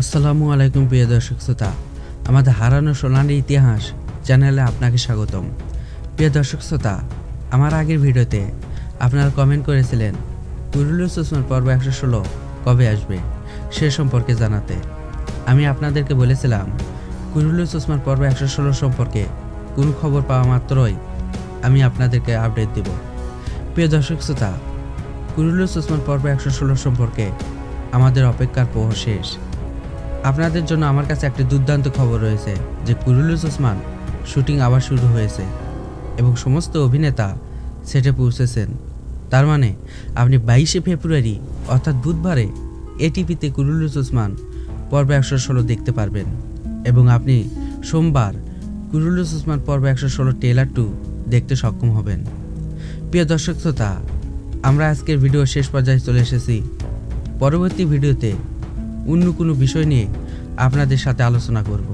আসসালামু আলাইকুম প্রিয় দর্শক শ্রোতা। আমাদের হারানো সোনালি ইতিহাস চ্যানেলে আপনাকে স্বাগতম। প্রিয় দর্শক শ্রোতা, আমার আগের ভিডিওতে আপনারা কমেন্ট করেছিলেন কুরুলুস ওসমান পর্ব একশো ষোলো কবে আসবে সে সম্পর্কে জানাতে। আমি আপনাদেরকে বলেছিলাম কুরুলুস ওসমান পর্ব একশো ষোলো সম্পর্কে কোনো খবর পাওয়া মাত্রই আমি আপনাদেরকে আপডেট দেব। প্রিয় দর্শক শ্রোতা কুরুলুস ওসমান পর্ব একশো ষোলো সম্পর্কে আমাদের অপেক্ষার প্রহর শেষ। আপনাদের জন্য আমার কাছে একটি দুর্দান্ত খবর রয়েছে যে কুরুলুস ওসমান শুটিং আবার শুরু হয়েছে এবং সমস্ত অভিনেতা সেটে পৌঁছেছেন। তার মানে আপনি বাইশে ফেব্রুয়ারি, অর্থাৎ বুধবারে এটিপিতে কুরুলুস ওসমান পর্ব একশো ষোলো দেখতে পারবেন এবং আপনি সোমবার কুরুলুস ওসমান পর্ব একশো ষোলো টেলার টু দেখতে সক্ষম হবেন। প্রিয় দর্শক শ্রোতা, আমরা আজকের ভিডিও শেষ পর্যায়ে চলে এসেছি। পরবর্তী ভিডিওতে অন্য কোনো বিষয় নিয়ে আপনাদের সাথে আলোচনা করব।